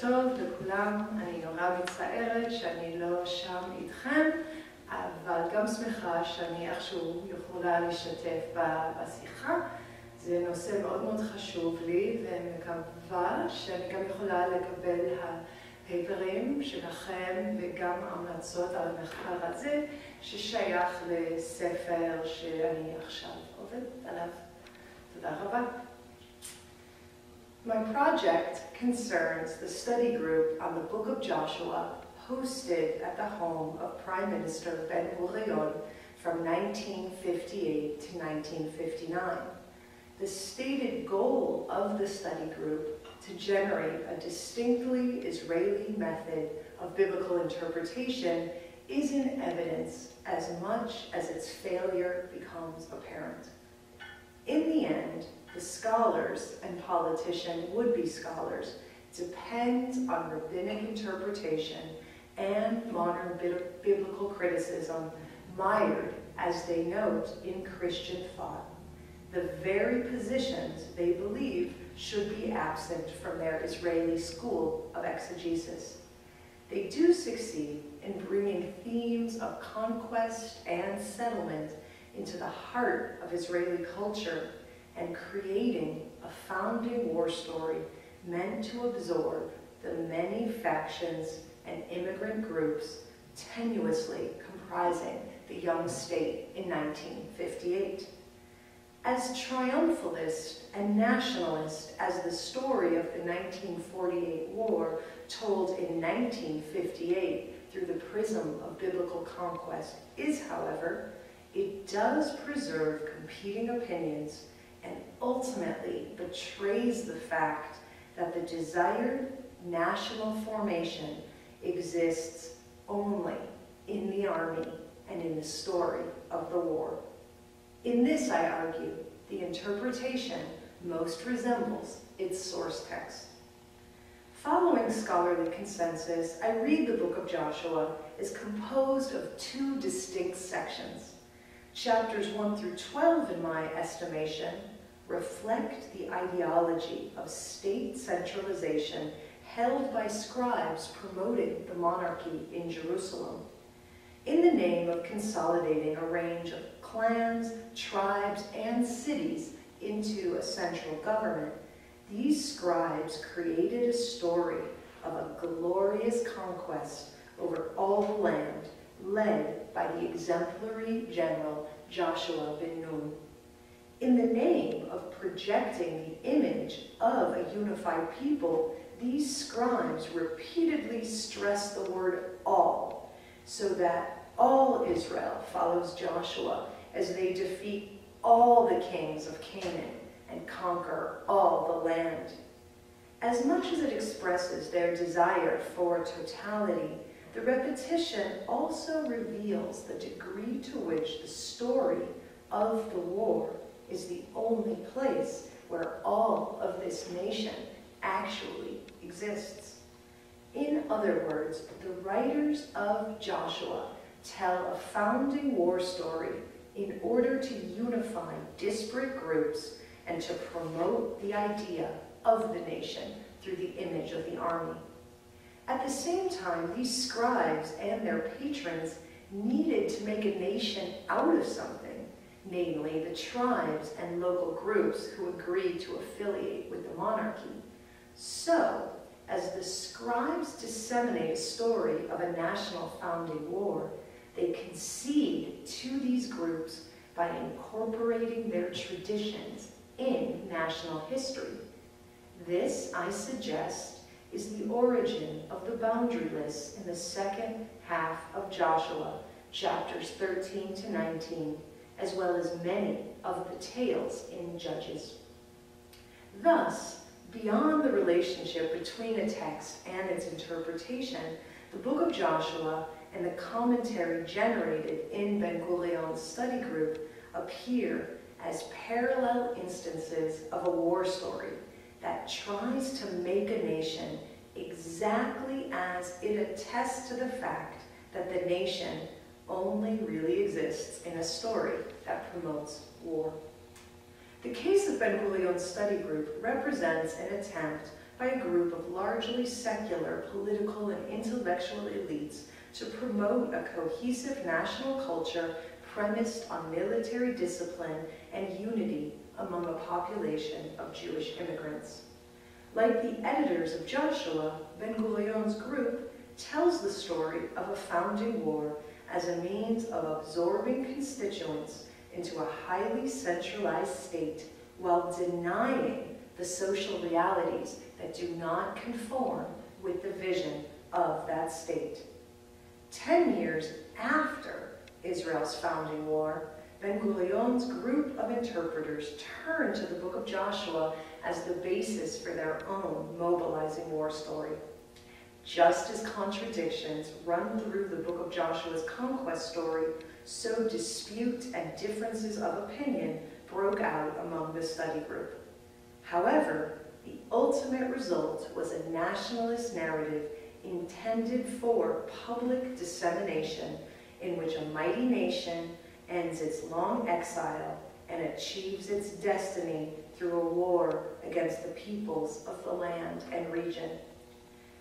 טוב לכולם, אני נורא מצטערת שאני לא שם איתכם, אבל גם שמחה שאני איכשהו יכולה להשתתף בשיחה. זה נושא מאוד מאוד חשוב לי, ומקווה שאני גם יכולה לקבל הפייפרים שלכם וגם המלצות על המחקר הזה, ששייך לספר שאני עכשיו עובדת עליו. תודה רבה. My project concerns the study group on the book of Joshua hosted at the home of Prime Minister Ben-Gurion from 1958 to 1959. The stated goal of the study group to generate a distinctly Israeli method of biblical interpretation is in evidence as much as its failure becomes apparent. In the end, the scholars and politician would-be scholars depends on rabbinic interpretation and modern biblical criticism mired, as they note, in Christian thought. The very positions they believe should be absent from their Israeli school of exegesis. They do succeed in bringing themes of conquest and settlement into the heart of Israeli culture and creating a founding war story meant to absorb the many factions and immigrant groups tenuously comprising the young state in 1958. As triumphalist and nationalist as the story of the 1948 war told in 1958 through the prism of biblical conquest is, however, it does preserve competing opinions and ultimately betrays the fact that the desired national formation exists only in the army and in the story of the war. In this, I argue, the interpretation most resembles its source text. Following scholarly consensus, I read the book of Joshua as composed of two distinct sections. Chapters 1 through 12, in my estimation, reflect the ideology of state centralization held by scribes promoting the monarchy in Jerusalem. In the name of consolidating a range of clans, tribes, and cities into a central government, these scribes created a story of a glorious conquest over all the land, led by the exemplary general Joshua ben Nun in the name of projecting the image of a unified people, these scribes repeatedly stress the word all, so that all Israel follows Joshua as they defeat all the kings of Canaan and conquer all the land. As much as it expresses their desire for totality, the repetition also reveals the degree to which the story of the war is the only place where all of this nation actually exists. In other words, the writers of Joshua tell a founding war story in order to unify disparate groups and to promote the idea of the nation through the image of the army. At the same time, these scribes and their patrons needed to make a nation out of something namely the tribes and local groups who agreed to affiliate with the monarchy. So, as the scribes disseminate a story of a national founding war, they concede to these groups by incorporating their traditions in national history. This, I suggest, is the origin of the boundary lists in the second half of Joshua, chapters 13 to 19, as well as many of the tales in Judges. Thus, beyond the relationship between a text and its interpretation, the book of Joshua and the commentary generated in Ben-Gurion's study group appear as parallel instances of a war story that tries to make a nation exactly as it attests to the fact that the nation only really exists in a story that promotes war. The case of Ben-Gurion's study group represents an attempt by a group of largely secular political and intellectual elites to promote a cohesive national culture premised on military discipline and unity a population of Jewish immigrants. Like the editors of Joshua, Ben-Gurion's group tells the story of a founding war as a means of absorbing constituents into a highly centralized state while denying the social realities that do not conform with the vision of that state. Ten years after Israel's founding war, Ben-Gurion's group of interpreters turned to the book of Joshua as the basis for their own mobilizing war story. Just as contradictions run through the book of Joshua's conquest story, so dispute and differences of opinion broke out among the study group. However, the ultimate result was a nationalist narrative intended for public dissemination in which a mighty nation ends its long exile and achieves its destiny through a war against the peoples of the land and region.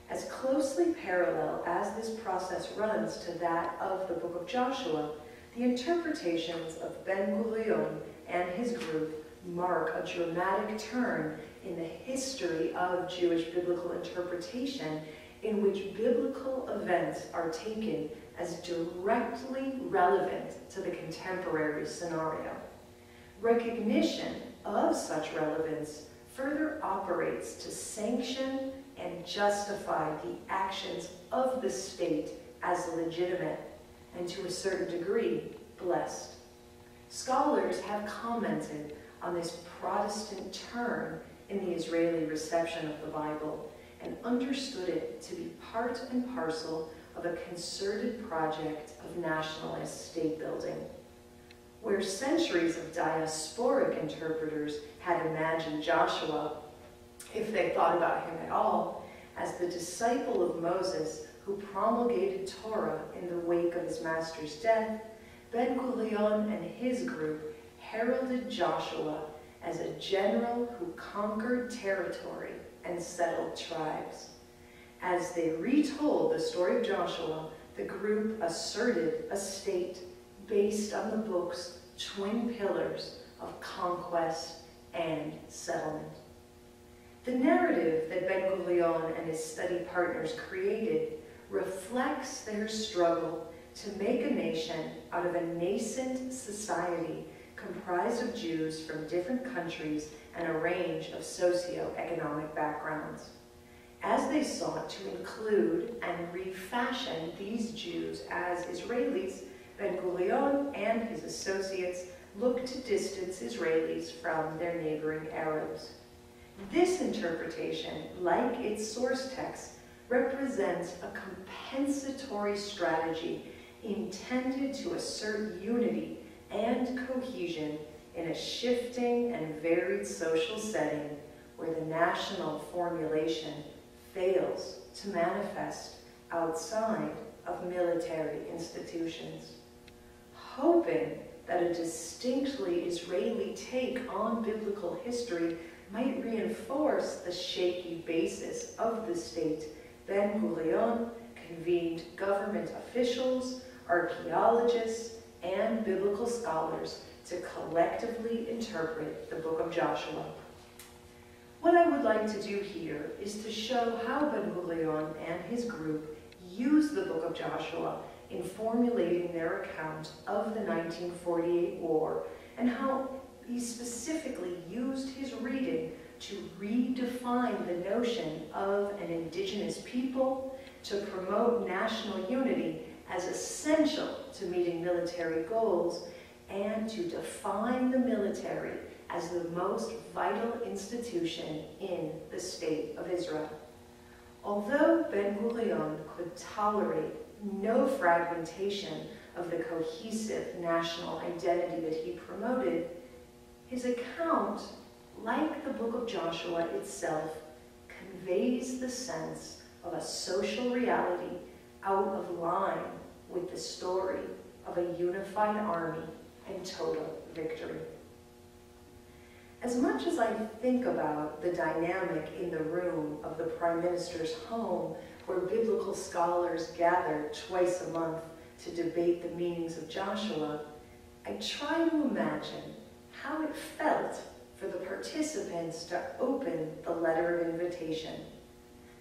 As closely parallel as this process runs to that of the book of Joshua, the interpretations of Ben-Gurion and his group mark a dramatic turn in the history of Jewish biblical interpretation in which biblical events are taken as directly relevant to the contemporary scenario. Recognition of such relevance further operates to sanction and justify the actions of the state as legitimate and to a certain degree blessed. Scholars have commented on this Protestant turn in the Israeli reception of the Bible and understood it to be part and parcel of a concerted project of nationalist state building. Where centuries of diasporic interpreters had imagined Joshua, if they thought about him at all, as the disciple of Moses who promulgated Torah in the wake of his master's death, Ben Gurion and his group heralded Joshua as a general who conquered territory and settled tribes. As they retold the story of Joshua, the group asserted a state based on the book's twin pillars of conquest and settlement. The narrative that Ben Gurion and his study partners created reflects their struggle to make a nation out of a nascent society comprised of Jews from different countries and a range of socio-economic backgrounds. As they sought to include and refashion these Jews as Israelis, Ben-Gurion and his associates looked to distance Israelis from their neighboring Arabs. This interpretation, like its source text, represents a compensatory strategy intended to assert unity and cohesion in a shifting and varied social setting where the national formulation fails to manifest outside of military institutions. Hoping that a distinctly Israeli take on biblical history might reinforce the shaky basis of the state, Ben-Gurion convened government officials, archaeologists, and biblical scholars to collectively interpret the book of Joshua. What I would like to do here is to show how Ben-Gurion and his group used the book of Joshua in formulating their account of the 1948 war and how he specifically used his reading to redefine the notion of an indigenous people, to promote national unity as essential to meeting military goals, and to define the military as the most vital institution in the state of Israel. Although Ben-Gurion could tolerate no fragmentation of the cohesive national identity that he promoted, his account, like the book of Joshua itself, conveys the sense of a social reality out of line with the story of a unified army and total victory. As much as I think about the dynamic in the room of the Prime Minister's home, where biblical scholars gather twice a month to debate the meanings of Joshua, I try to imagine how it felt for the participants to open the letter of invitation.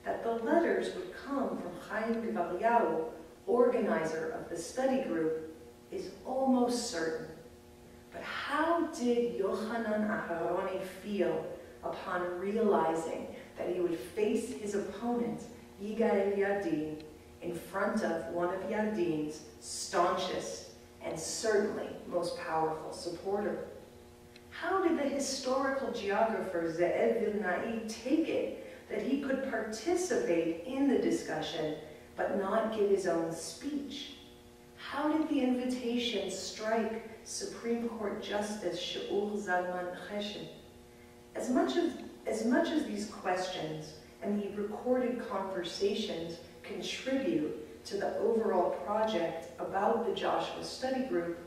That the letters would come from Chaim Gevaryahu, organizer of the study group, is almost certain. But how did Yochanan Aharoni feel upon realizing that he would face his opponent, Yigael Yadin, in front of one of Yadin's staunchest and certainly most powerful supporter? How did the historical geographer Ze'ev Vilnai take it that he could participate in the discussion but not give his own speech? How did the invitation strike Supreme Court Justice Shaul Zalman Cheshin? As much, of, as much as these questions and the recorded conversations contribute to the overall project about the Joshua Study Group,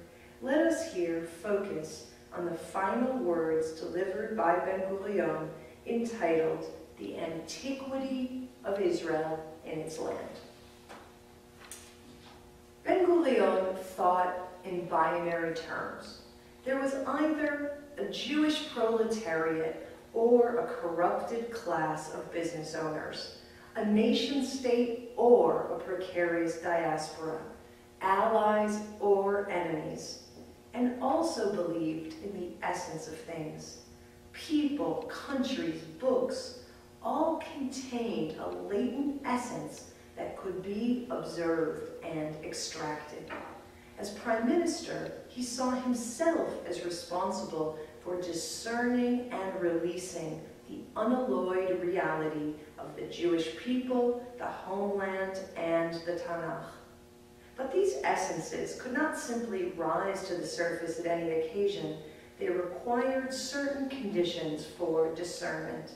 let us here focus on the final words delivered by Ben-Gurion entitled The Antiquity of Israel in its Land. Ben-Gurion thought in binary terms. There was either a Jewish proletariat or a corrupted class of business owners, a nation state or a precarious diaspora, allies or enemies, and also believed in the essence of things. People, countries, books, all contained a latent essence that could be observed and extracted. As prime minister, he saw himself as responsible for discerning and releasing the unalloyed reality of the Jewish people, the homeland, and the Tanakh. But these essences could not simply rise to the surface at any occasion. They required certain conditions for discernment.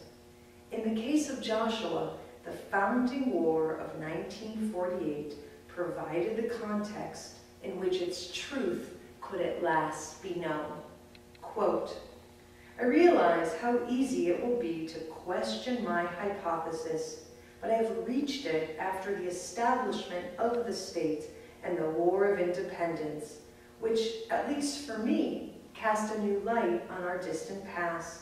In the case of Joshua, the founding war of 1948 provided the context in which its truth could at last be known. Quote, I realize how easy it will be to question my hypothesis, but I have reached it after the establishment of the state and the War of Independence, which, at least for me, cast a new light on our distant past.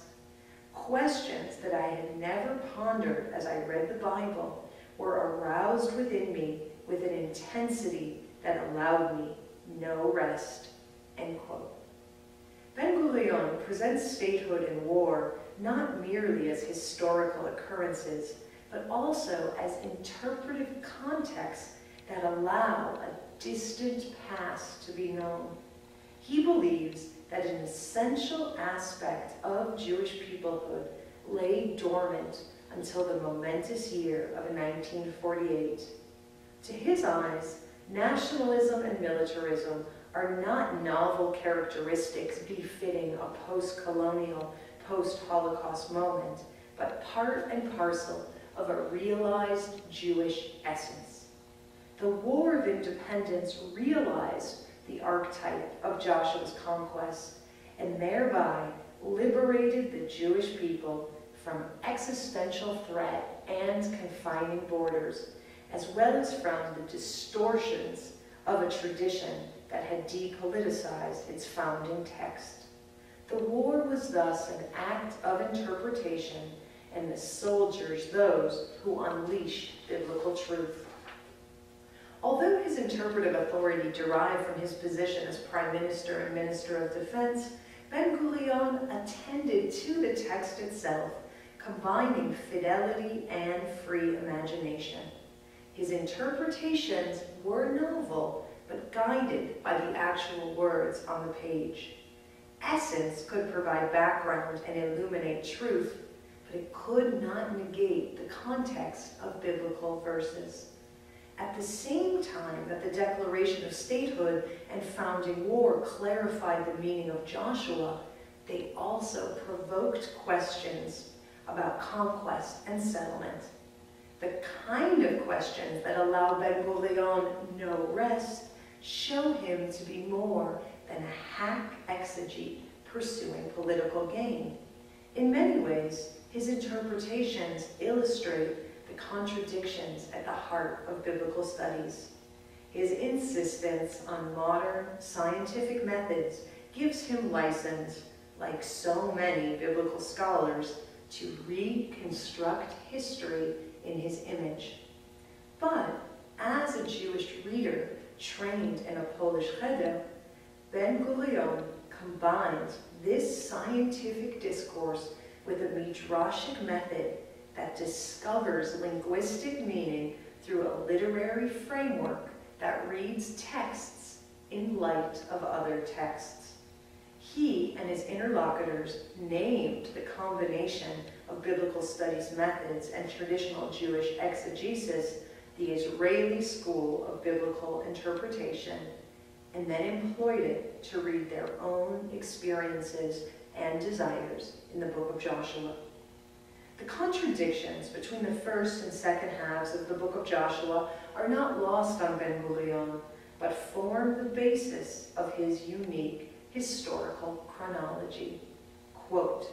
Questions that I had never pondered as I read the Bible were aroused within me with an intensity that allowed me no rest. End quote. Ben Gurion presents statehood and war not merely as historical occurrences, but also as interpretive contexts that allow a distant past to be known. He believes that an essential aspect of Jewish peoplehood lay dormant until the momentous year of 1948. To his eyes, nationalism and militarism are not novel characteristics befitting a post-colonial, post-Holocaust moment, but part and parcel of a realized Jewish essence. The War of Independence realized the archetype of Joshua's conquest and thereby liberated the Jewish people from existential threat and confining borders, as well as from the distortions of a tradition that had depoliticized its founding text. The war was thus an act of interpretation, and the soldiers those who unleashed biblical truth. Although his interpretive authority derived from his position as Prime Minister and Minister of Defense, Ben-Gurion attended to the text itself, combining fidelity and free imagination. His interpretations were novel, but guided by the actual words on the page. Essence could provide background and illuminate truth, but it could not negate the context of biblical verses. At the same time that the declaration of statehood and founding war clarified the meaning of Joshua, they also provoked questions about conquest and settlement. The kind of questions that allow Ben Gurion no rest show him to be more than a hack exegete pursuing political gain. In many ways, his interpretations illustrate the contradictions at the heart of biblical studies. His insistence on modern scientific methods gives him license, like so many biblical scholars, to reconstruct history in his image. But as a Jewish reader trained in a Polish cheder, Ben Gurion combines this scientific discourse with a midrashic method that discovers linguistic meaning through a literary framework that reads texts in light of other texts. He and his interlocutors named the combination of biblical studies methods and traditional Jewish exegesis the Israeli School of Biblical Interpretation and then employed it to read their own experiences and desires in the book of Joshua. The contradictions between the first and second halves of the book of Joshua are not lost on Ben Gurion, but form the basis of his unique historical chronology. Quote,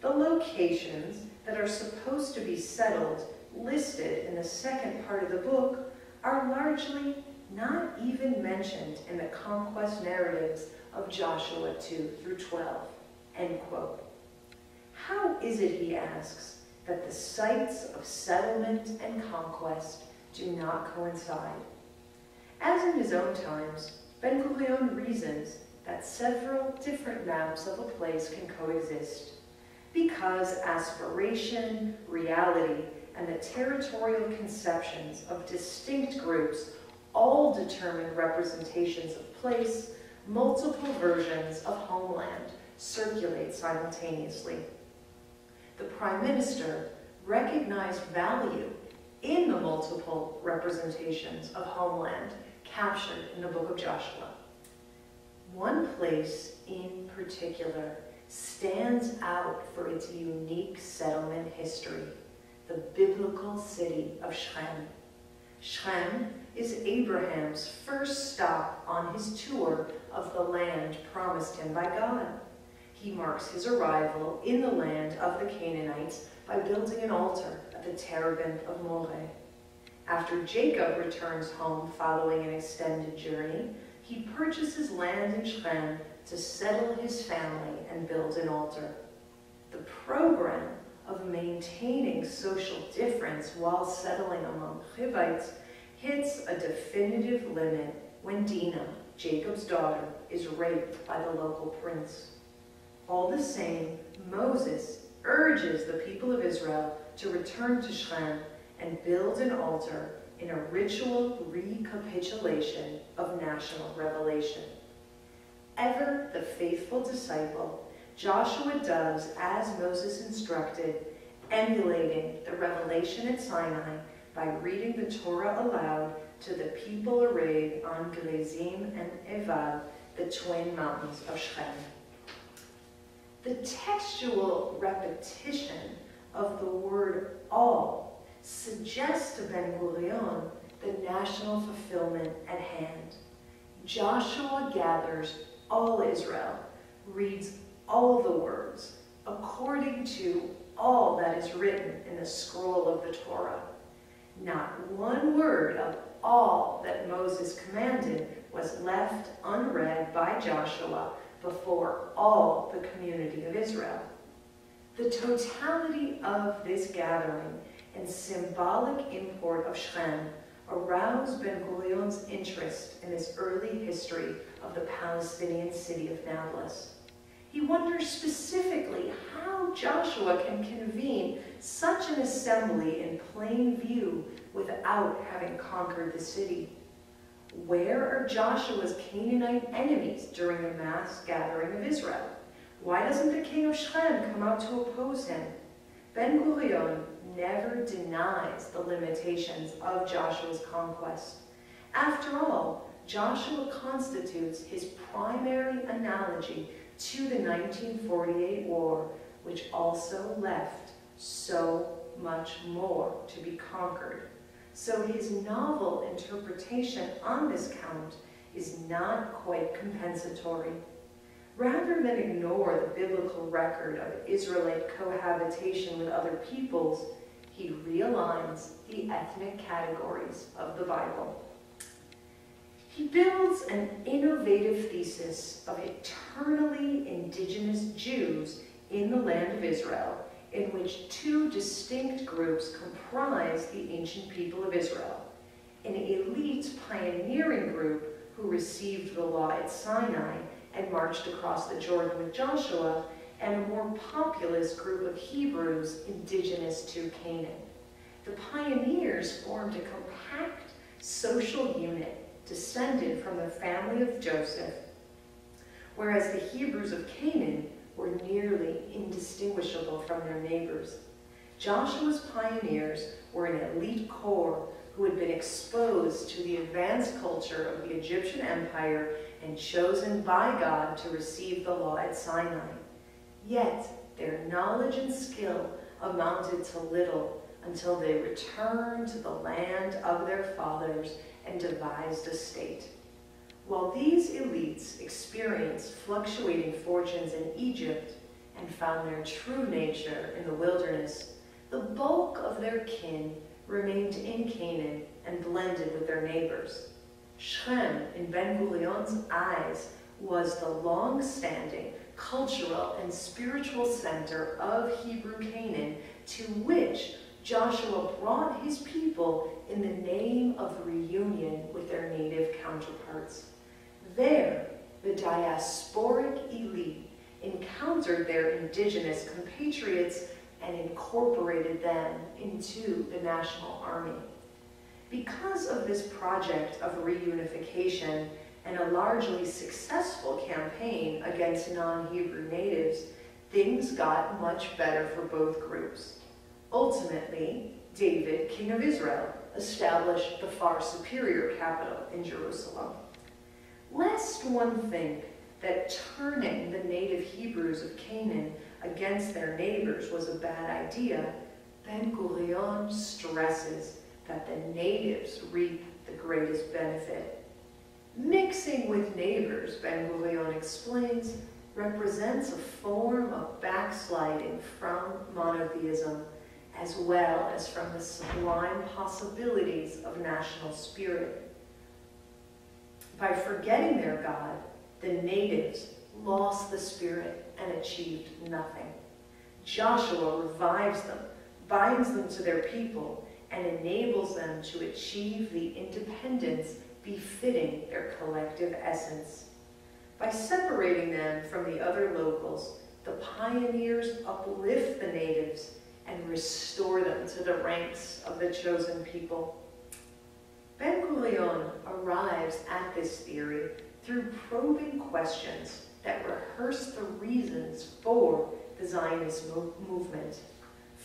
the locations that are supposed to be settled listed in the second part of the book are largely not even mentioned in the conquest narratives of Joshua 2 through 12. End quote. How is it, he asks, that the sites of settlement and conquest do not coincide? As in his own times, Ben Gurion reasons that several different maps of a place can coexist because aspiration, reality, and the territorial conceptions of distinct groups all determine representations of place, multiple versions of homeland circulate simultaneously. The Prime Minister recognized value in the multiple representations of homeland captured in the book of Joshua. One place in particular stands out for its unique settlement history the biblical city of Shechem. Shechem is Abraham's first stop on his tour of the land promised him by God. He marks his arrival in the land of the Canaanites by building an altar at the terebinth of Moreh. After Jacob returns home following an extended journey, he purchases land in Shechem to settle his family and build an altar. The program of maintaining social difference while settling among Hivites hits a definitive limit when Dinah, Jacob's daughter, is raped by the local prince. All the same, Moses urges the people of Israel to return to Shechem and build an altar in a ritual recapitulation of national revelation. Ever the faithful disciple, Joshua does as Moses instructed, emulating the revelation at Sinai by reading the Torah aloud to the people arrayed on Gerizim and Ebal, the twin mountains of Shechem. The textual repetition of the word all suggests to Ben Gurion the national fulfillment at hand. Joshua gathers all Israel, reads all the words according to all that is written in the scroll of the Torah. Not one word of all that Moses commanded was left unread by Joshua before all the community of Israel. The totality of this gathering and symbolic import of Shechem aroused Ben Gurion's interest in this early history of the Palestinian city of Nablus. He wonders specifically how Joshua can convene such an assembly in plain view without having conquered the city. Where are Joshua's Canaanite enemies during the mass gathering of Israel? Why doesn't the king of Shechem come out to oppose him? Ben Gurion never denies the limitations of Joshua's conquest. After all, Joshua constitutes his primary analogy to the 1948 war, which also left so much more to be conquered. So his novel interpretation on this count is not quite compensatory. Rather than ignore the biblical record of Israelite cohabitation with other peoples, he realigns the ethnic categories of the Bible. He builds an innovative thesis of eternally indigenous Jews in the land of Israel, in which two distinct groups comprise the ancient people of Israel an elite pioneering group who received the law at Sinai and marched across the Jordan with Joshua, and a more populous group of Hebrews indigenous to Canaan. The pioneers formed a compact social unit descended from the family of Joseph, whereas the Hebrews of Canaan were nearly indistinguishable from their neighbors. Joshua's pioneers were an elite corps who had been exposed to the advanced culture of the Egyptian empire and chosen by God to receive the law at Sinai. Yet their knowledge and skill amounted to little until they returned to the land of their fathers and devised a state. While these elites experienced fluctuating fortunes in Egypt and found their true nature in the wilderness, the bulk of their kin remained in Canaan and blended with their neighbors. Shechem, in Ben Gurion's eyes, was the long-standing cultural and spiritual center of Hebrew Canaan to which Joshua brought his people in the name of reunion with their native counterparts. There, the diasporic elite encountered their indigenous compatriots and incorporated them into the national army. Because of this project of reunification and a largely successful campaign against non-Hebrew natives, things got much better for both groups. Ultimately, David, king of Israel, established the far superior capital in Jerusalem. Lest one think that turning the native Hebrews of Canaan against their neighbors was a bad idea, Ben Gurion stresses that the natives reap the greatest benefit. Mixing with neighbors, Ben Gurion explains, represents a form of backsliding from monotheism as well as from the sublime possibilities of national spirit. By forgetting their God, the natives lost the spirit and achieved nothing. Joshua revives them, binds them to their people, and enables them to achieve the independence befitting their collective essence. By separating them from the other locals, the pioneers uplift the natives and restore them to the ranks of the chosen people. Ben Gurion arrives at this theory through probing questions that rehearse the reasons for the Zionist movement.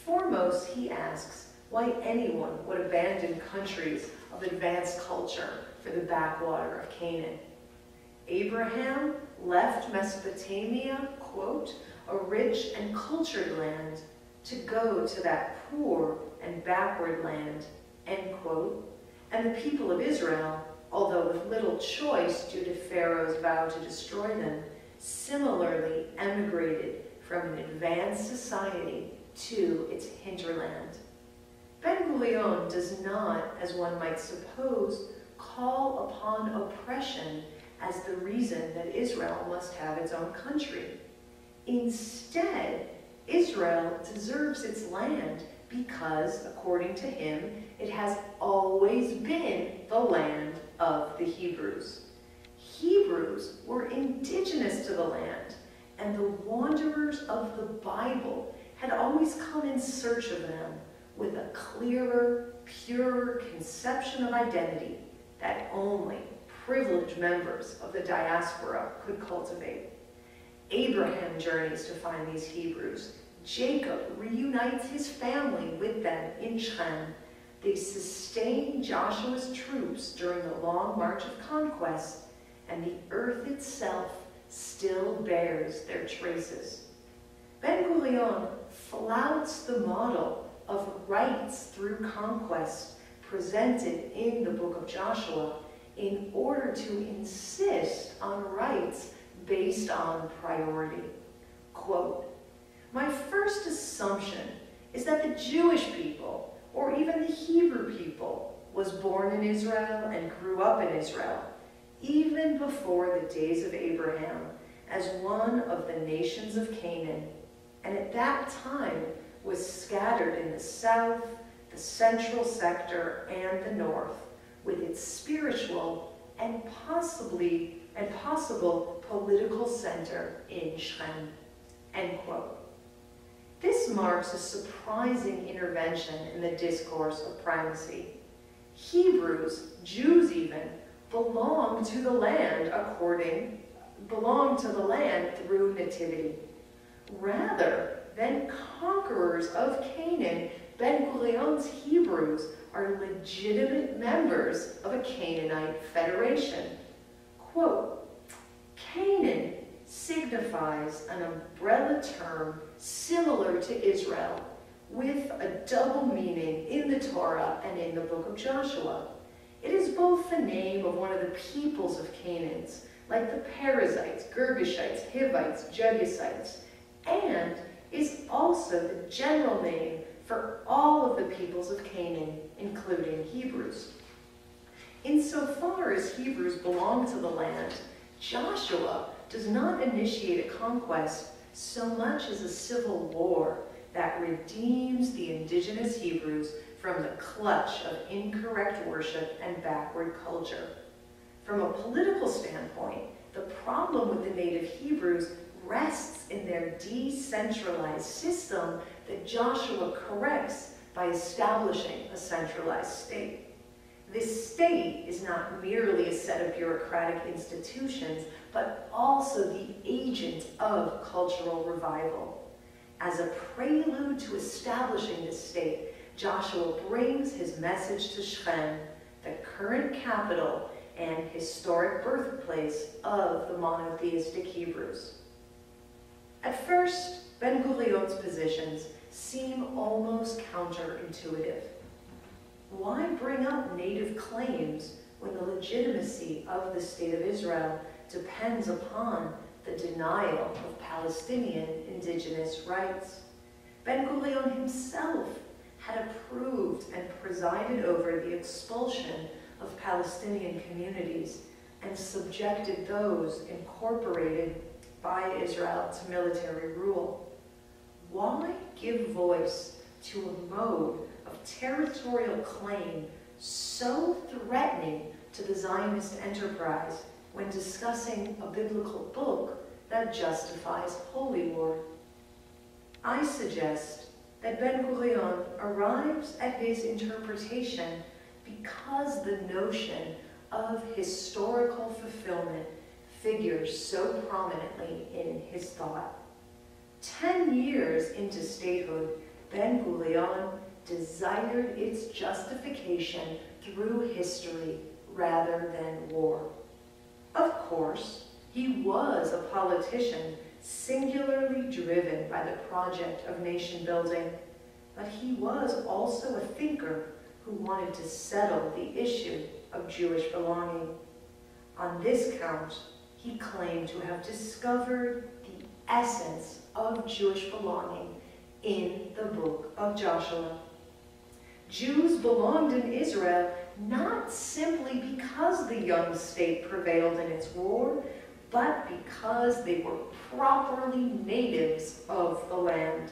Foremost, he asks why anyone would abandon countries of advanced culture for the backwater of Canaan. Abraham left Mesopotamia, quote, a rich and cultured land to go to that poor and backward land, end quote. And the people of Israel, although with little choice due to Pharaoh's vow to destroy them, similarly emigrated from an advanced society to its hinterland. Ben-Gurion does not, as one might suppose, call upon oppression as the reason that Israel must have its own country. Instead, Israel deserves its land because, according to him, it has always been the land of the Hebrews. Hebrews were indigenous to the land, and the wanderers of the Bible had always come in search of them with a clearer, purer conception of identity that only privileged members of the diaspora could cultivate. Abraham journeys to find these Hebrews. Jacob reunites his family with them in Shechem. They sustain Joshua's troops during the long march of conquest, and the earth itself still bears their traces. Ben Gurion flouts the model of rights through conquest presented in the book of Joshua in order to insist on rights based on priority. Quote, my first assumption is that the Jewish people, or even the Hebrew people, was born in Israel and grew up in Israel, even before the days of Abraham, as one of the nations of Canaan, and at that time was scattered in the south, the central sector, and the north, with its spiritual and possibly and possible political center in Shechem. End quote. This marks a surprising intervention in the discourse of primacy. Hebrews, Jews even, belong to the land according, belong to the land through nativity. Rather than conquerors of Canaan, Ben Gurion's Hebrews are legitimate members of a Canaanite federation. Quote, Canaan signifies an umbrella term similar to Israel, with a double meaning in the Torah and in the book of Joshua. It is both the name of one of the peoples of Canaans, like the Perizzites, Girgashites, Hivites, Jebusites, and is also the general name for all of the peoples of Canaan, including Hebrews. Insofar as Hebrews belong to the land, Joshua does not initiate a conquest so much as a civil war that redeems the indigenous Hebrews from the clutch of incorrect worship and backward culture. From a political standpoint, the problem with the native Hebrews rests in their decentralized system that Joshua corrects by establishing a centralized state. This state is not merely a set of bureaucratic institutions, but also the agent of cultural revival. As a prelude to establishing this state, Joshua brings his message to Shechem, the current capital and historic birthplace of the monotheistic Hebrews. At first, Ben Gurion's positions seem almost counterintuitive. Why bring up native claims when the legitimacy of the State of Israel depends upon the denial of Palestinian indigenous rights? Ben Gurion himself had approved and presided over the expulsion of Palestinian communities and subjected those incorporated by Israel to military rule. Why give voice to a mode of territorial claim so threatening to the Zionist enterprise when discussing a biblical book that justifies holy war? I suggest that Ben Gurion arrives at his interpretation because the notion of historical fulfillment figures so prominently in his thought. Ten years into statehood, Ben Gurion desired its justification through history rather than war. Of course, he was a politician singularly driven by the project of nation building, but he was also a thinker who wanted to settle the issue of Jewish belonging. On this count, he claimed to have discovered the essence of Jewish belonging in the book of Joshua. Jews belonged in Israel not simply because the young state prevailed in its war, but because they were properly natives of the land.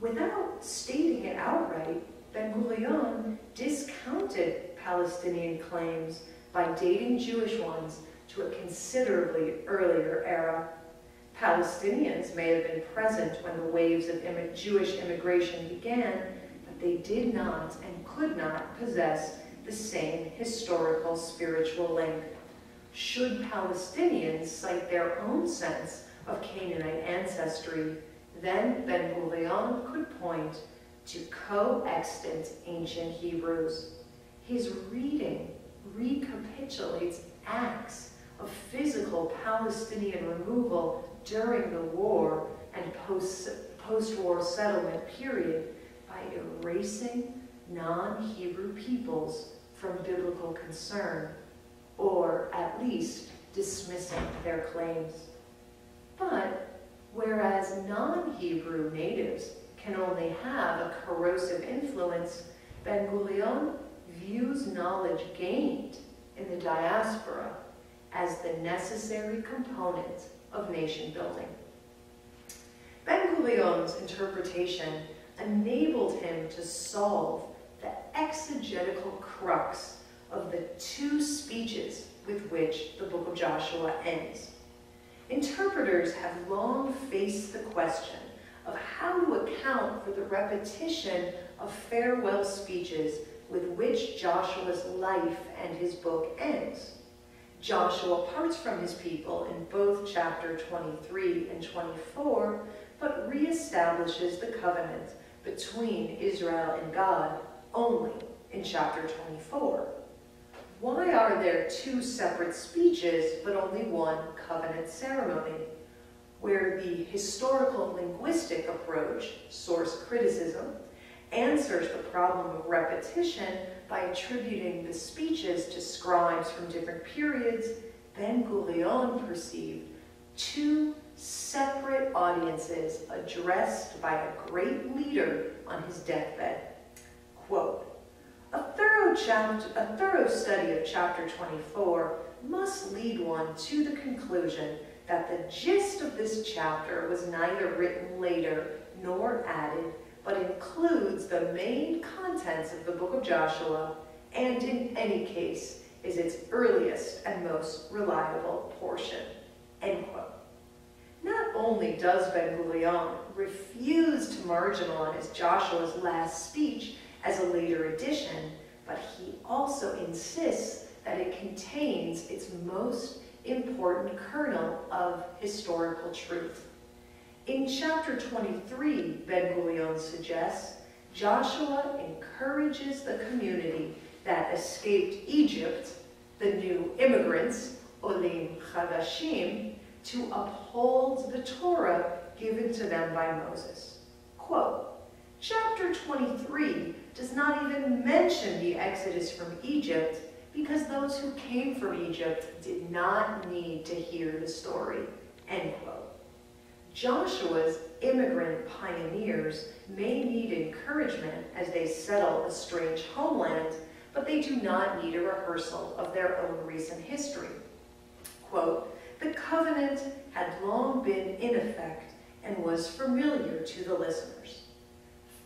Without stating it outright, Ben Gurion discounted Palestinian claims by dating Jewish ones to a considerably earlier era. Palestinians may have been present when the waves of Jewish immigration began, but they did not and could not possess the same historical spiritual link. Should Palestinians cite their own sense of Canaanite ancestry, then Ben Gurion could point to co-extant ancient Hebrews. His reading recapitulates acts of physical Palestinian removal during the war and post, post-war settlement period by erasing non-Hebrew peoples from biblical concern, or at least dismissing their claims. But whereas non-Hebrew natives can only have a corrosive influence, Ben Gurion views knowledge gained in the diaspora as the necessary component of nation building. Ben Gurion's interpretation enabled him to solve the exegetical crux of the two speeches with which the book of Joshua ends. Interpreters have long faced the question of how to account for the repetition of farewell speeches with which Joshua's life and his book ends. Joshua parts from his people in both chapter 23 and 24, but reestablishes the covenant between Israel and God only in chapter 24. Why are there two separate speeches but only one covenant ceremony? Where the historical linguistic approach, source criticism, answers the problem of repetition by attributing the speeches to scribes from different periods, Ben Gurion perceived two separate audiences addressed by a great leader on his deathbed. Quote, a thorough, a thorough study of chapter 24 must lead one to the conclusion that the gist of this chapter was neither written later nor added, but includes the main contents of the book of Joshua, and in any case is its earliest and most reliable portion. End quote. Not only does Ben Gurion refuse to marginalize Joshua's last speech as a later addition, but he also insists that it contains its most important kernel of historical truth. In chapter 23, Ben Gurion suggests, Joshua encourages the community that escaped Egypt, the new immigrants, Olim Chadashim, to uphold the Torah given to them by Moses. Quote, Chapter 23 does not even mention the exodus from Egypt because those who came from Egypt did not need to hear the story. End quote. Joshua's immigrant pioneers may need encouragement as they settle a strange homeland, but they do not need a rehearsal of their own recent history. Quote, the covenant had long been in effect and was familiar to the listeners.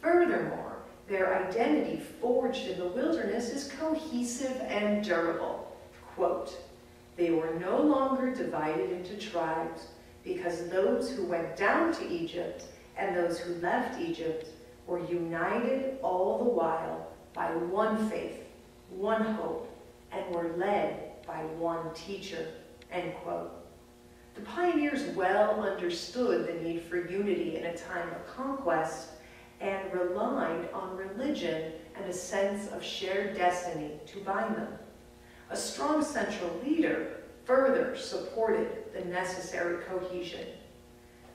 Furthermore, their identity forged in the wilderness is cohesive and durable. Quote, they were no longer divided into tribes because those who went down to Egypt and those who left Egypt were united all the while by one faith, one hope, and were led by one teacher. End quote. The pioneers well understood the need for unity in a time of conquest and relied on religion and a sense of shared destiny to bind them. A strong central leader further supported the necessary cohesion.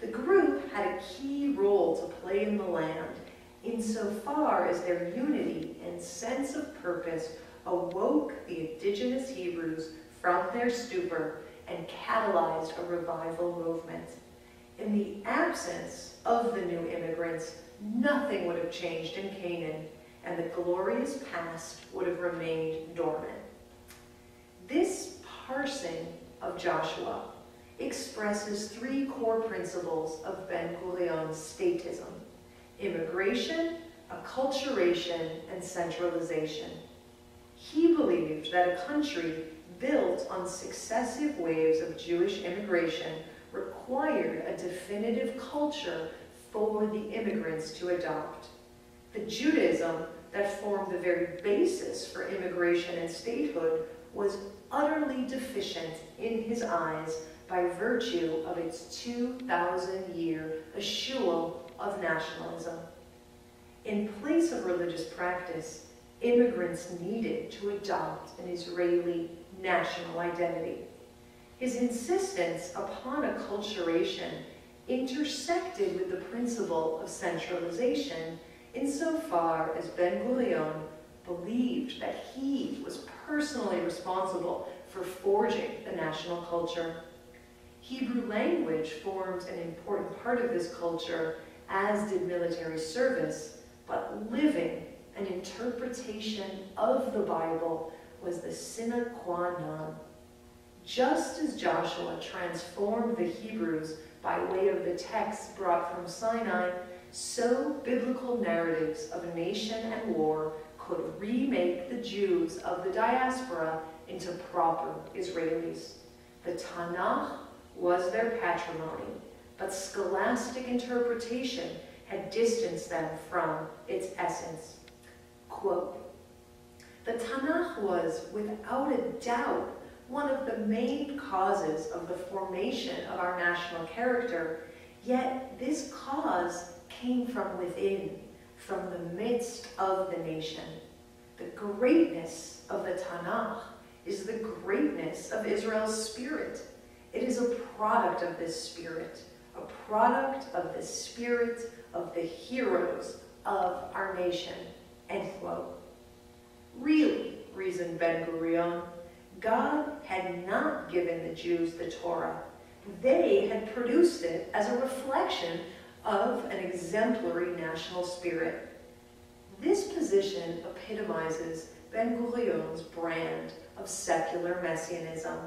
The group had a key role to play in the land insofar as their unity and sense of purpose awoke the indigenous Hebrews from their stupor and catalyzed a revival movement. In the absence of the new immigrants, nothing would have changed in Canaan, and the glorious past would have remained dormant. This parsing of Joshua expresses three core principles of Ben Gurion's statism immigration, acculturation, and centralization. He believed that a country built on successive waves of Jewish immigration required a definitive culture for the immigrants to adopt. The Judaism that formed the very basis for immigration and statehood was utterly deficient in his eyes by virtue of its 2,000-year eschewal of nationalism. In place of religious practice, immigrants needed to adopt an Israeli national identity. His insistence upon acculturation intersected with the principle of centralization insofar as Ben Gurion believed that he was personally responsible for forging the national culture. Hebrew language formed an important part of this culture, as did military service, but living an interpretation of the Bible was the sine qua non. Just as Joshua transformed the Hebrews by way of the texts brought from Sinai, so biblical narratives of a nation and war could remake the Jews of the diaspora into proper Israelis. The Tanakh was their patrimony, but scholastic interpretation had distanced them from its essence. Quote, the Tanakh was, without a doubt, one of the main causes of the formation of our national character, yet this cause came from within, from the midst of the nation. The greatness of the Tanakh is the greatness of Israel's spirit. It is a product of this spirit, a product of the spirit of the heroes of our nation. End quote. Really, reasoned Ben Gurion, God had not given the Jews the Torah. They had produced it as a reflection of an exemplary national spirit. This position epitomizes Ben Gurion's brand of secular messianism.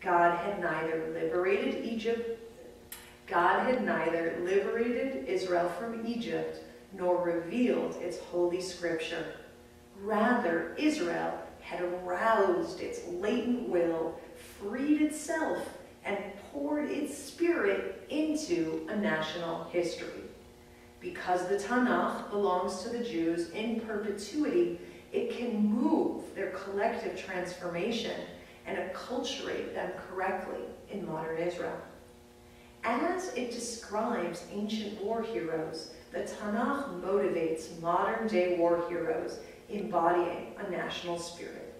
God had neither liberated Egypt, God had neither liberated Israel from Egypt nor revealed its holy scripture. Rather, Israel had aroused its latent will, freed itself, and poured its spirit into a national history. Because the Tanakh belongs to the Jews in perpetuity, it can move their collective transformation and acculturate them correctly in modern Israel. As it describes ancient war heroes, the Tanakh motivates modern-day war heroes embodying a national spirit.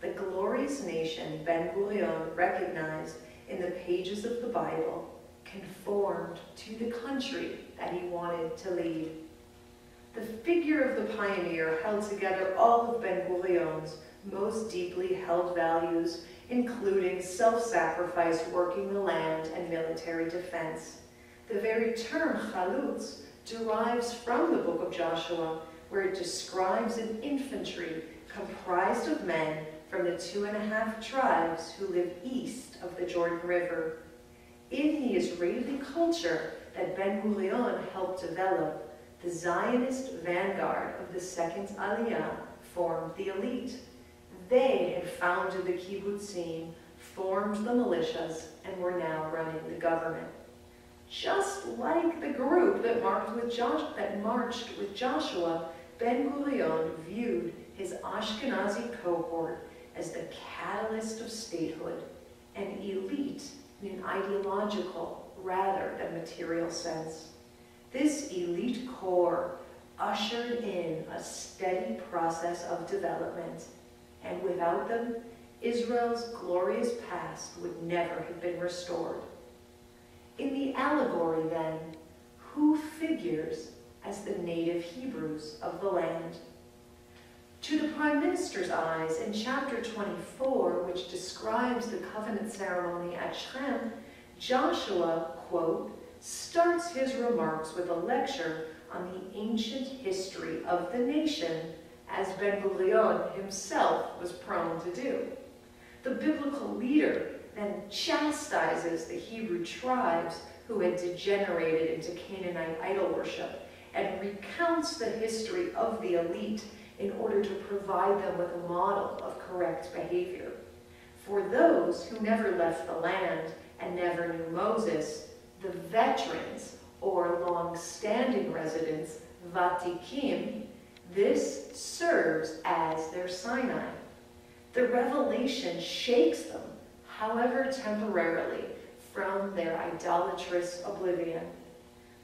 The glorious nation Ben Gurion recognized in the pages of the Bible conformed to the country that he wanted to lead. The figure of the pioneer held together all of Ben Gurion's most deeply held values, including self-sacrifice, working the land, and military defense. The very term chalutz derives from the book of Joshua, where it describes an infantry comprised of men from the two and a half tribes who live east of the Jordan River. In the Israeli culture that Ben Gurion helped develop, the Zionist vanguard of the Second Aliyah formed the elite. They had founded the kibbutzim, formed the militias, and were now running the government. Just like the group that, with Josh, that marched with Joshua, Ben Gurion viewed his Ashkenazi cohort as the catalyst of statehood, an elite in an ideological rather than material sense. This elite core ushered in a steady process of development, and without them, Israel's glorious past would never have been restored. In the allegory, then, who figures as the native Hebrews of the land? To the Prime Minister's eyes, in chapter 24, which describes the covenant ceremony at Shechem, Joshua, quote, starts his remarks with a lecture on the ancient history of the nation, as Ben-Gurion himself was prone to do. The biblical leader then chastises the Hebrew tribes who had degenerated into Canaanite idol worship and recounts the history of the elite in order to provide them with a model of correct behavior. For those who never left the land and never knew Moses, the veterans or long-standing residents, Vatikim, this serves as their Sinai. The revelation shakes them however temporarily, from their idolatrous oblivion.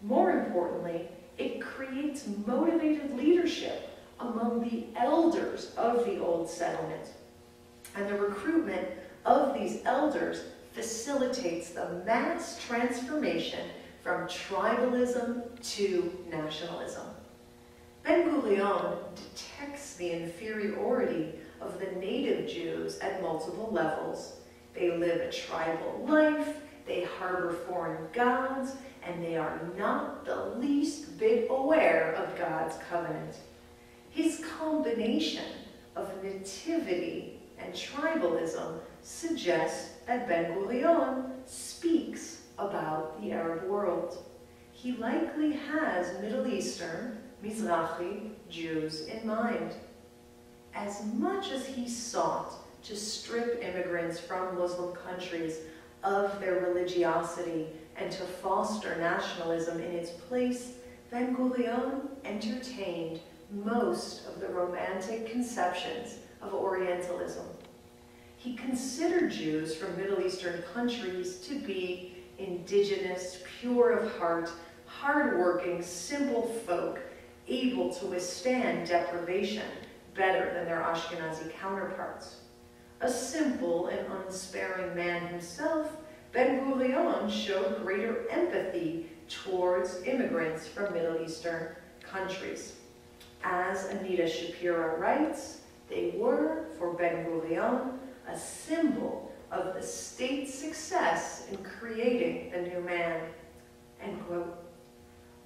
More importantly, it creates motivated leadership among the elders of the old settlement. And the recruitment of these elders facilitates the mass transformation from tribalism to nationalism. Ben Gurion detects the inferiority of the native Jews at multiple levels they live a tribal life. they harbor foreign gods, and they are not the least bit aware of God's covenant. His combination of nativity and tribalism suggests that Ben Gurion speaks about the Arab world. He likely has Middle Eastern, Mizrahi, Jews in mind. As much as he sought to strip immigrants from Muslim countries of their religiosity and to foster nationalism in its place, Ben Gurion entertained most of the romantic conceptions of Orientalism. He considered Jews from Middle Eastern countries to be indigenous, pure of heart, hardworking, simple folk, able to withstand deprivation better than their Ashkenazi counterparts. A simple and unsparing man himself, Ben Gurion showed greater empathy towards immigrants from Middle Eastern countries. As Anita Shapira writes, they were, for Ben Gurion, a symbol of the state's success in creating the new man. End quote.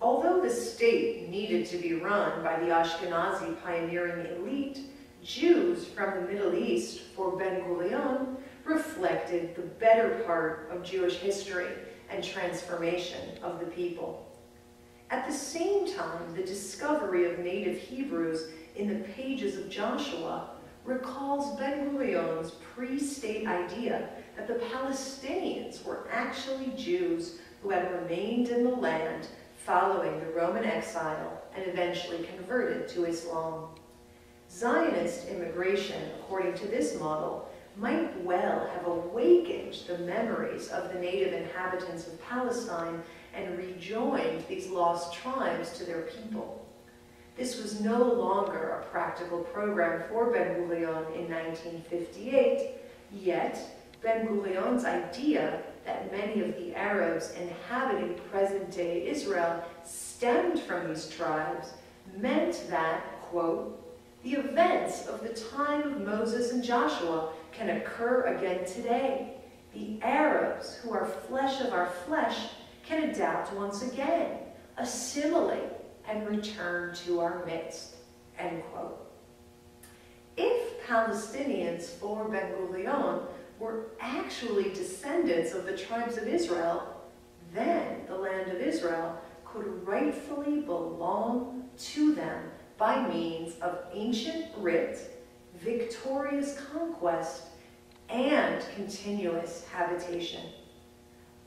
Although the state needed to be run by the Ashkenazi pioneering elite, Jews from the Middle East for Ben Gurion reflected the better part of Jewish history and transformation of the people. At the same time, the discovery of native Hebrews in the pages of Joshua recalls Ben Gurion's pre-state idea that the Palestinians were actually Jews who had remained in the land following the Roman exile and eventually converted to Islam. Zionist immigration, according to this model, might well have awakened the memories of the native inhabitants of Palestine and rejoined these lost tribes to their people. This was no longer a practical program for Ben Gurion in 1958, yet Ben Gurion's idea that many of the Arabs inhabiting present-day Israel stemmed from these tribes meant that, quote, the events of the time of Moses and Joshua can occur again today. The Arabs, who are flesh of our flesh, can adapt once again, assimilate, and return to our midst. End quote. If Palestinians for Ben Gurion were actually descendants of the tribes of Israel, then the land of Israel could rightfully belong to them by means of ancient writ, victorious conquest, and continuous habitation.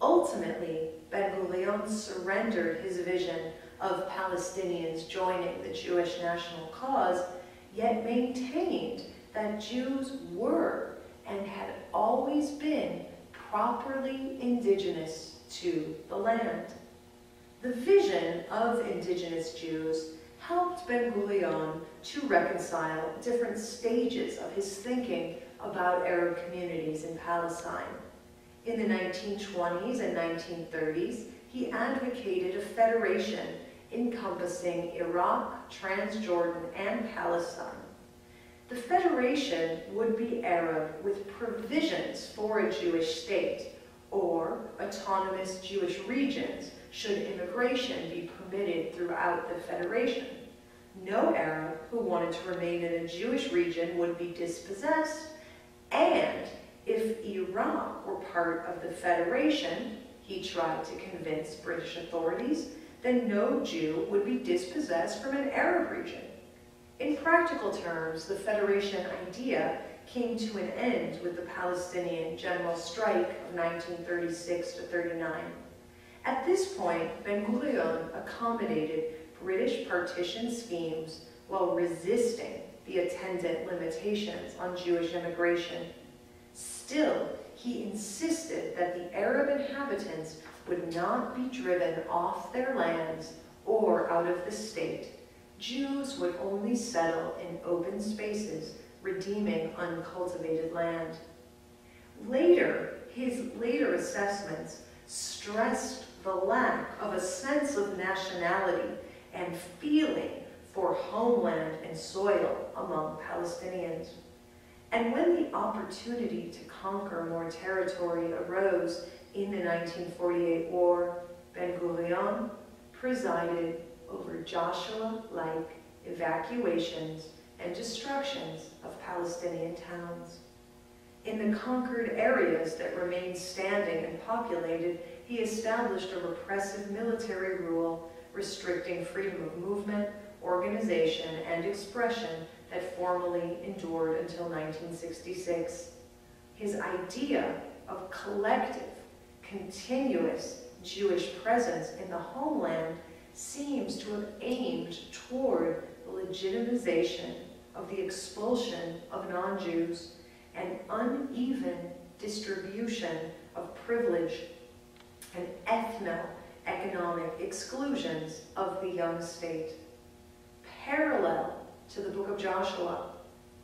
Ultimately, Ben Gurion surrendered his vision of Palestinians joining the Jewish national cause, yet maintained that Jews were and had always been properly indigenous to the land. The vision of indigenous Jews helped Ben Gurion to reconcile different stages of his thinking about Arab communities in Palestine. In the 1920s and 1930s, he advocated a federation encompassing Iraq, Transjordan, and Palestine. The federation would be Arab with provisions for a Jewish state, or autonomous Jewish regions should immigration be permitted throughout the federation. No Arab who wanted to remain in a Jewish region would be dispossessed, and if Iraq were part of the Federation, he tried to convince British authorities, then no Jew would be dispossessed from an Arab region. In practical terms, the Federation idea came to an end with the Palestinian general strike of 1936 to 39. At this point, Ben Gurion accommodated British partition schemes while resisting the attendant limitations on Jewish immigration. Still, he insisted that the Arab inhabitants would not be driven off their lands or out of the state. Jews would only settle in open spaces, redeeming uncultivated land. Later, his later assessments stressed the lack of a sense of nationality and feeling for homeland and soil among Palestinians. And when the opportunity to conquer more territory arose In the 1948 war, Ben-Gurion presided over Joshua-like evacuations and destructions of Palestinian towns. In the conquered areas that remained standing and populated, he established a repressive military rule restricting freedom of movement, organization, and expression that formally endured until 1966. His idea of collective, continuous Jewish presence in the homeland seems to have aimed toward the legitimization of the expulsion of non-Jews and uneven distribution of privilege and ethno-economic exclusions of the young state. Parallel to the book of Joshua,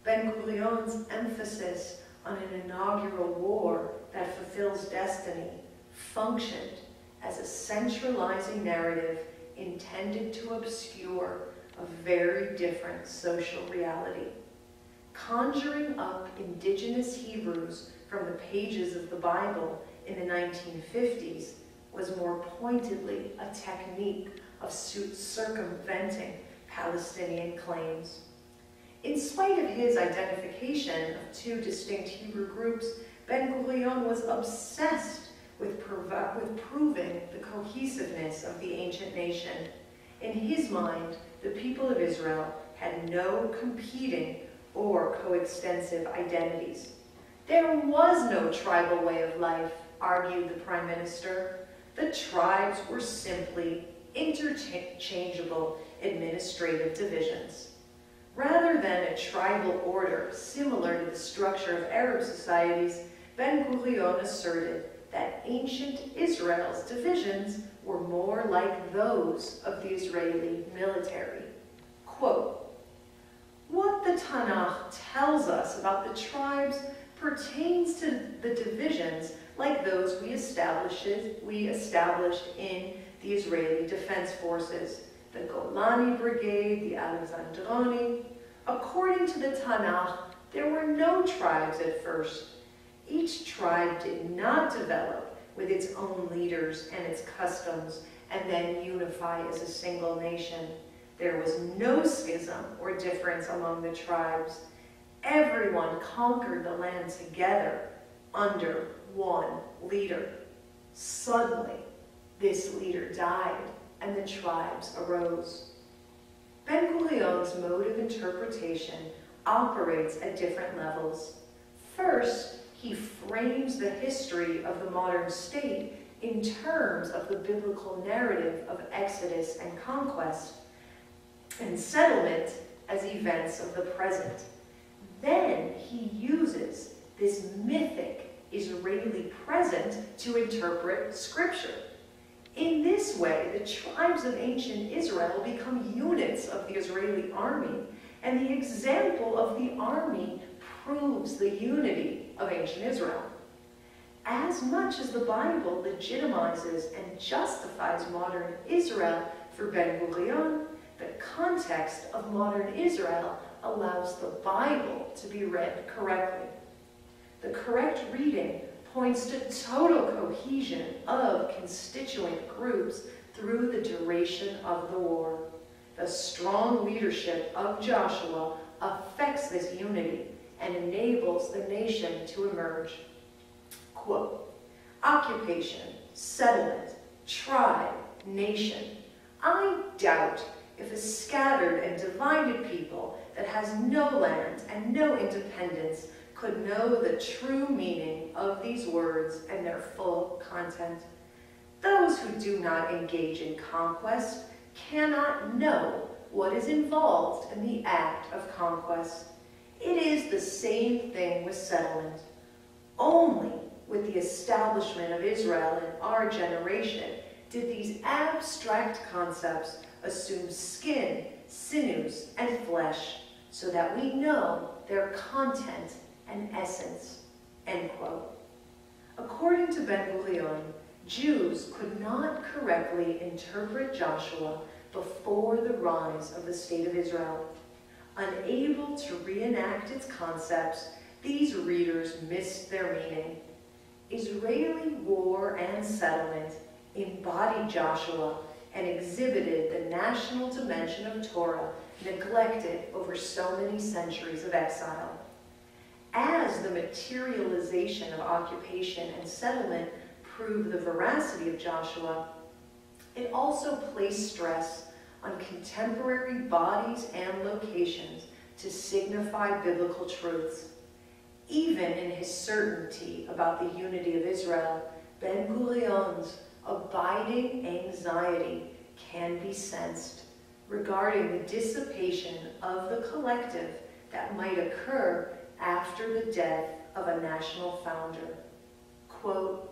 Ben-Gurion's emphasis on an inaugural war that fulfills destiny functioned as a centralizing narrative intended to obscure a very different social reality. Conjuring up indigenous Hebrews from the pages of the Bible in the 1950s was more pointedly a technique of circumventing Palestinian claims. In spite of his identification of two distinct Hebrew groups, Ben-Gurion was obsessed with, with proving the cohesiveness of the ancient nation. In his mind, the people of Israel had no competing or coextensive identities. There was no tribal way of life, argued the prime minister. The tribes were simply interchangeable administrative divisions. Rather than a tribal order similar to the structure of Arab societies, Ben-Gurion asserted that ancient Israel's divisions were more like those of the Israeli military. Quote, what the Tanakh tells us about the tribes pertains to the divisions like those we established, we established in the Israeli Defense Forces, the Golani Brigade, the Alexandroni. According to the Tanakh, there were no tribes at first, each tribe did not develop with its own leaders and its customs and then unify as a single nation. There was no schism or difference among the tribes. Everyone conquered the land together under one leader. Suddenly, this leader died and the tribes arose. Ben-Gurion's mode of interpretation operates at different levels. First, he frames the history of the modern state in terms of the biblical narrative of exodus and conquest and settlement as events of the present. Then he uses this mythic Israeli present to interpret scripture. In this way, the tribes of ancient Israel become units of the Israeli army, and the example of the army proves the unity of ancient Israel. As much as the Bible legitimizes and justifies modern Israel for Ben-Gurion, the context of modern Israel allows the Bible to be read correctly. The correct reading points to total cohesion of constituent groups through the duration of the war. The strong leadership of Joshua affects this unity and enables the nation to emerge. Quote, occupation, settlement, tribe, nation. I doubt if a scattered and divided people that has no land and no independence could know the true meaning of these words and their full content. Those who do not engage in conquest cannot know what is involved in the act of conquest. It is the same thing with settlement. Only with the establishment of Israel in our generation did these abstract concepts assume skin, sinews, and flesh so that we know their content and essence. End quote. According to Ben-Gurion, Jews could not correctly interpret Joshua before the rise of the State of Israel. Unable to reenact its concepts, these readers missed their meaning. Israeli war and settlement embodied Joshua and exhibited the national dimension of Torah neglected over so many centuries of exile. As the materialization of occupation and settlement proved the veracity of Joshua, it also placed stress on contemporary bodies and locations to signify biblical truths. Even in his certainty about the unity of Israel, Ben Gurion's abiding anxiety can be sensed regarding the dissipation of the collective that might occur after the death of a national founder. Quote,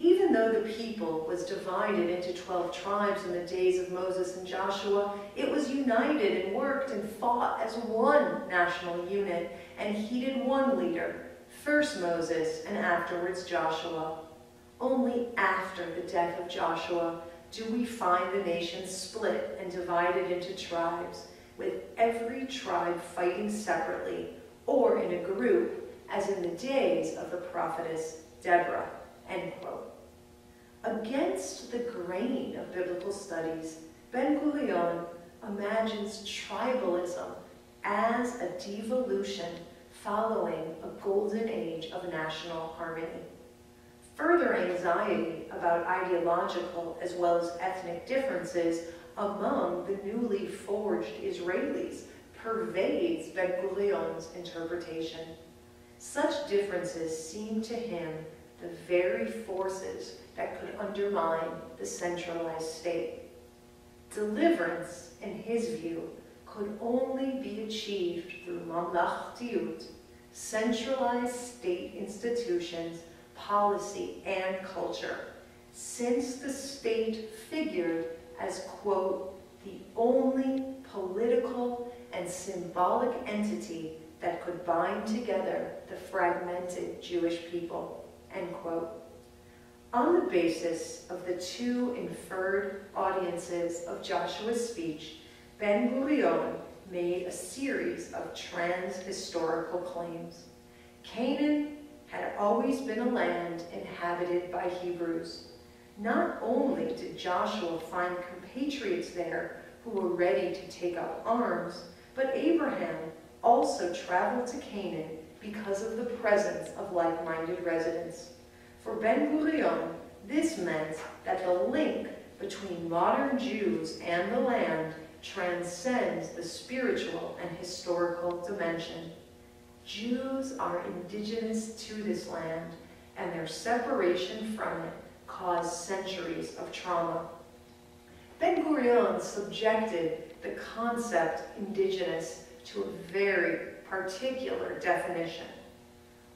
even though the people was divided into 12 tribes in the days of Moses and Joshua, it was united and worked and fought as one national unit and heeded one leader, first Moses and afterwards Joshua. Only after the death of Joshua do we find the nation split and divided into tribes, with every tribe fighting separately or in a group, as in the days of the prophetess Deborah. End quote. Against the grain of biblical studies, Ben Gurion imagines tribalism as a devolution following a golden age of national harmony. Further anxiety about ideological as well as ethnic differences among the newly forged Israelis pervades Ben Gurion's interpretation. Such differences seem to him the very forces that could undermine the centralized state. Deliverance, in his view, could only be achieved through mamlachtiyut, centralized state institutions, policy, and culture, since the state figured as, quote, the only political and symbolic entity that could bind together the fragmented Jewish people, end quote. On the basis of the two inferred audiences of Joshua's speech, Ben Gurion made a series of trans-historical claims. Canaan had always been a land inhabited by Hebrews. Not only did Joshua find compatriots there who were ready to take up arms, but Abraham also traveled to Canaan because of the presence of like-minded residents. For Ben-Gurion, this meant that the link between modern Jews and the land transcends the spiritual and historical dimension. Jews are indigenous to this land, and their separation from it caused centuries of trauma. Ben-Gurion subjected the concept indigenous to a very particular definition.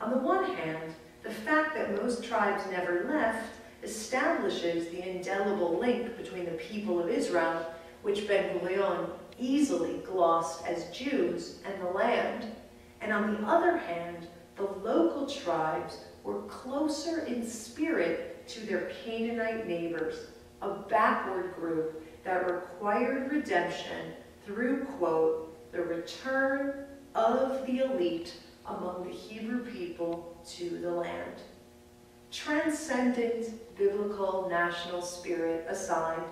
On the one hand, the fact that most tribes never left establishes the indelible link between the people of Israel, which Ben-Gurion easily glossed as Jews, and the land. And on the other hand, the local tribes were closer in spirit to their Canaanite neighbors, a backward group that required redemption through, quote, the return of the elite among the Hebrew people to the land. Transcendent biblical national spirit aside,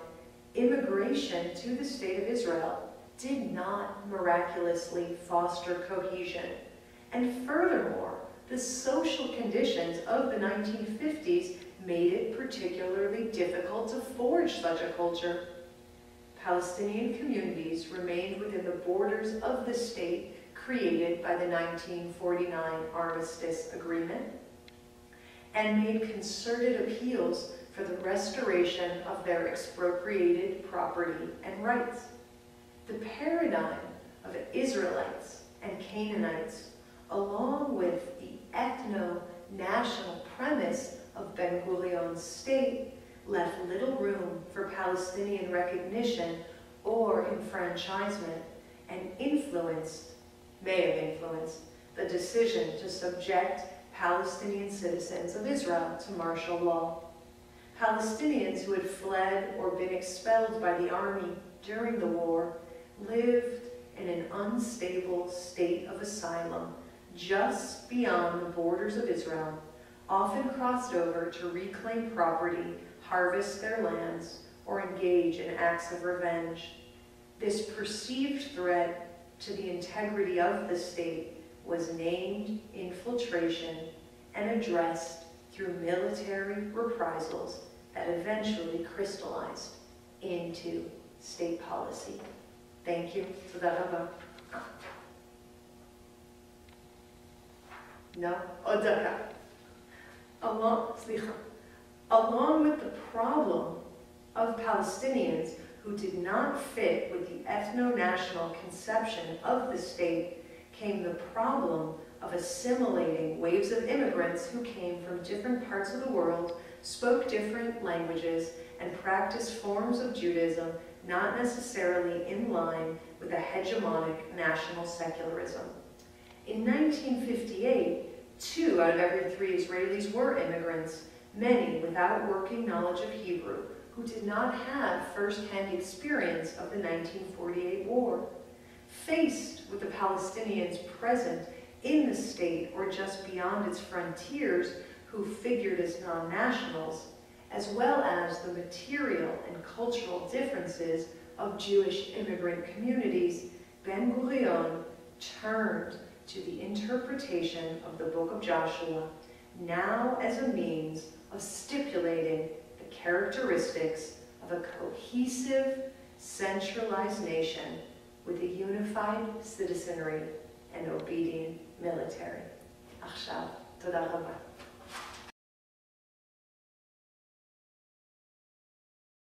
immigration to the state of Israel did not miraculously foster cohesion. And furthermore, the social conditions of the 1950s made it particularly difficult to forge such a culture. Palestinian communities remained within the borders of the state created by the 1949 Armistice Agreement and made concerted appeals for the restoration of their expropriated property and rights. The paradigm of Israelites and Canaanites, along with the ethno-national premise of Ben-Gurion's state, left little room for Palestinian recognition or enfranchisement and influenced may have influenced the decision to subject Palestinian citizens of Israel to martial law. Palestinians who had fled or been expelled by the army during the war lived in an unstable state of asylum just beyond the borders of Israel, often crossed over to reclaim property, harvest their lands, or engage in acts of revenge. This perceived threat to the integrity of the state was named infiltration and addressed through military reprisals that eventually crystallized into state policy. Thank you. תודה רבה. No, עוד דקה. Along, סליחה. Along with the problem of Palestinians who did not fit with the ethno-national conception of the state came the problem of assimilating waves of immigrants who came from different parts of the world, spoke different languages, and practiced forms of Judaism not necessarily in line with a hegemonic national secularism. In 1958, two out of every three Israelis were immigrants, many without working knowledge of Hebrew, who did not have first-hand experience of the 1948 war. Faced with the Palestinians present in the state or just beyond its frontiers who figured as non-nationals, as well as the material and cultural differences of Jewish immigrant communities, Ben-Gurion turned to the interpretation of the book of Joshua, now as a means of stipulating the characteristics of a cohesive, centralized nation with a unified citizenry and obedient military. עכשיו, תודה רבה.